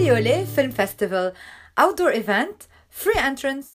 Corleone Film Festival outdoor event, free entrance.